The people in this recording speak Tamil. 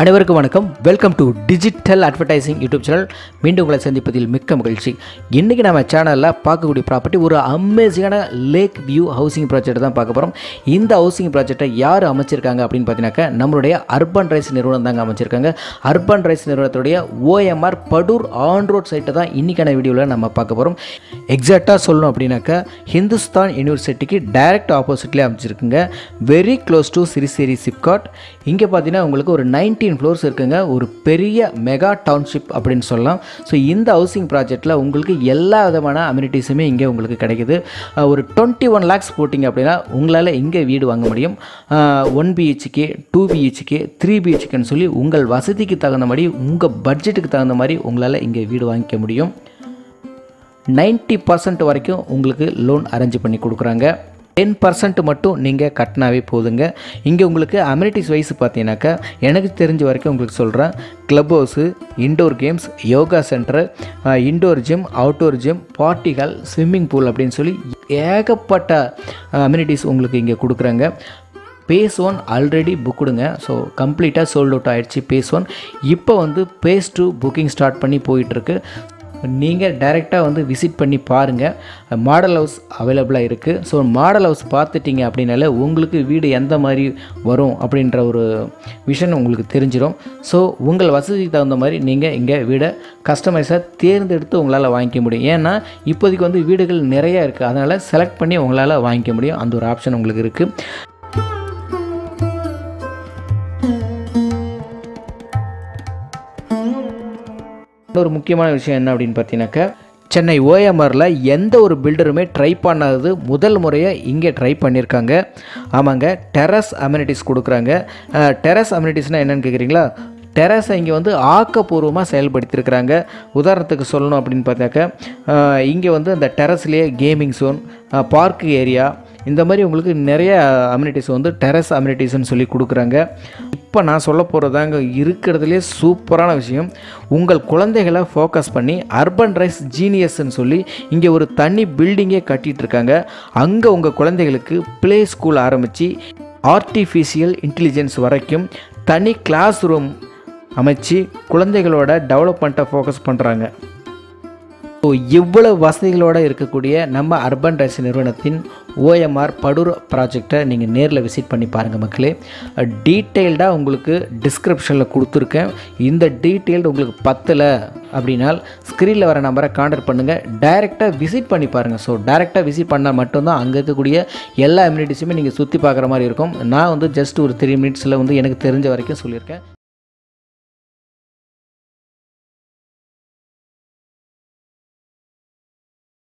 அனைவருக்கும் வணக்கம். Welcome to digital advertising YouTube channel மீண்டும் உங்களை சந்திப்பதில் மிக்க மகிழ்ச்சி. இன்றைக்கி நம்ம சேனலில் பார்க்கக்கூடிய ப்ராப்பர்ட்டி ஒரு அமேசிங்கான லேக் வியூ ஹவுசிங் ப்ராஜெக்ட் தான் பார்க்க போகிறோம் இந்த ஹவுசிங் ப்ராஜெக்டை யார் அமைச்சிருக்காங்க அப்படின்னு பார்த்தீங்கன்னாக்கா நம்மளுடைய அர்பன் ரைஸ் நிறுவனம் தாங்க அமைச்சிருக்காங்க. அர்பன் ரைஸ் நிறுவனத்துடைய ஓஎம்ஆர் படூர் ஆன் ரோட் சைட்டை தான் இன்றைக்கான வீடியோவில் நம்ம பார்க்க போகிறோம் எக்ஸாக்டாக சொல்லணும் அப்படின்னாக்கா ஹிந்துஸ்தான் யூனிவர்சிட்டிக்கு டைரக்ட் ஆப்போசிட்லேயே அமைச்சிருக்குங்க. Very close to Siruseri SIPCOT இங்கே பார்த்தீங்கன்னா உங்களுக்கு ஒரு நைன்டீன் ஃப்ளோர்ஸ் இருக்குங்க. ஒரு பெரிய மெகா டவுன்ஷிப் அப்படின்னு சொல்லலாம். ஸோ இந்த ஹவுசிங் ப்ராஜெக்ட்டில் உங்களுக்கு எல்லா விதமான அம்யூனிட்டிஸுமே இங்கே உங்களுக்கு கிடைக்குது. ஒரு டுவெண்ட்டி ஒன் லேக்ஸ் போட்டிங்க அப்படின்னா உங்களால் இங்கே வீடு வாங்க முடியும்? One BHK two BHK three பிஹெச்கேன்னு சொல்லி உங்கள் வசதிக்கு தகுந்த மாதிரி உங்கள் பட்ஜெட்டுக்கு தகுந்த மாதிரி உங்களால் இங்கே வீடு வாங்கிக்க முடியும். 90% பர்சன்ட் வரைக்கும் உங்களுக்கு லோன் அரேஞ்ச் பண்ணி கொடுக்குறாங்க. டென் பர்சன்ட் மட்டும் நீங்கள் கட்டினாவே போதுங்க. இங்கே உங்களுக்கு அம்யூனிட்டிஸ் வைஸ் பார்த்தீங்கன்னாக்கா எனக்கு தெரிஞ்ச வரைக்கும் உங்களுக்கு சொல்கிறேன் club house indoor games yoga centre indoor gym outdoor gym பார்ட்டிகள் swimming pool அப்படின்னு சொல்லி ஏகப்பட்ட அம்யூனிட்டிஸ் உங்களுக்கு இங்கே கொடுக்குறாங்க. பேஸ் ஒன் ஆல்ரெடி புக்குடுங்க ஸோ கம்ப்ளீட்டாக சோல்ட் அவுட் ஆகிடுச்சு பேஸ் ஒன் இப்போ வந்து பேஸ் டூ புக்கிங் ஸ்டார்ட் பண்ணி போயிட்டுருக்கு நீங்கள் டைரெக்டாக வந்து விசிட் பண்ணி பாருங்கள் மாடல் ஹவுஸ் அவைலபிளாக இருக்குது ஸோ மாடல் ஹவுஸ் பார்த்துட்டிங்க அப்படின்னாலே உங்களுக்கு வீடு எந்த மாதிரி வரும் அப்படின்ற ஒரு விஷன் உங்களுக்கு தெரிஞ்சிடும் ஸோ உங்கள் வசதிக்கு தகுந்த மாதிரி நீங்கள் இங்கே வீடை கஸ்டமைஸாக தேர்ந்தெடுத்து உங்களால் வாங்கிக்க முடியும். ஏன்னா இப்போதைக்கு வந்து வீடுகள் நிறையா இருக்குது அதனால் செலக்ட் பண்ணி உங்களால் வாங்கிக்க முடியும். அந்த ஒரு ஆப்ஷன் உங்களுக்கு இருக்குது இன்னொரு முக்கியமான விஷயம் என்ன அப்படின்னு பார்த்தீங்கன்னாக்கா சென்னை ஓஎம்ஆரில் எந்த ஒரு பில்டருமே ட்ரை பண்ணாதது முதல் முறையாக இங்கே ட்ரை பண்ணியிருக்காங்க. ஆமாங்க டெரஸ் அம்யூனிட்டிஸ் கொடுக்குறாங்க. டெரஸ் அம்யூனிட்டிஸ்னால் என்னென்னு கேட்குறீங்களா டெரஸை இங்கே வந்து ஆக்கப்பூர்வமாக செயல்படுத்தியிருக்கிறாங்க. உதாரணத்துக்கு சொல்லணும் அப்படின்னு பார்த்தாக்க இங்கே வந்து அந்த டெரஸ்லேயே கேமிங் ஜோன் பார்க்கு ஏரியா இந்த மாதிரி உங்களுக்கு நிறைய அம்யூனிட்டிஸ் வந்து டெரஸ் அம்யூனிட்டிஸ்னு சொல்லி கொடுக்குறாங்க. இப்போ நான் சொல்ல போகிறதாங்க இருக்கிறதுலே சூப்பரான விஷயம். உங்கள் குழந்தைகளை ஃபோக்கஸ் பண்ணி அர்பன் ரைஸ் ஜீனியஸ்ன்னு சொல்லி இங்கே ஒரு தனி பில்டிங்கே கட்டிகிட்டு இருக்காங்க. அங்கே உங்கள் குழந்தைகளுக்கு ப்ளே ஸ்கூல் ஆரம்பித்து ஆர்டிஃபிஷியல் இன்டெலிஜென்ஸ் வரைக்கும் தனி கிளாஸ் ரூம் அமைச்சு குழந்தைகளோட டெவலப்மெண்ட்டை ஃபோக்கஸ் பண்ணுறாங்க ஸோ இவ்வளவு வசதிகளோடு இருக்கக்கூடிய நம்ம அர்பன் ரைஸ் நிறுவனத்தின் ஓஎம்ஆர் படூர் ப்ராஜெக்டை நீங்கள் நேரில் விசிட் பண்ணி பாருங்கள் மக்களே. டீட்டெயில்டாக உங்களுக்கு டிஸ்கிரிப்ஷனில் கொடுத்துருக்கேன். இந்த டீட்டெயில்டு உங்களுக்கு பத்தலை அப்படின்னால் ஸ்க்ரீனில் வர நம்பரை கான்டாக்ட் பண்ணுங்கள் டைரெக்டாக விசிட் பண்ணி பாருங்கள் ஸோ டைரெக்டாக விசிட் பண்ணால் மட்டும்தான் அங்கே இருக்கக்கூடிய எல்லா அம்யூனிட்டிஸுமே நீங்கள் சுற்றி பார்க்குற மாதிரி இருக்கும். நான் வந்து ஜஸ்ட் ஒரு த்ரீ மினிட்ஸில் வந்து எனக்கு தெரிஞ்ச வரைக்கும் சொல்லியிருக்கேன்.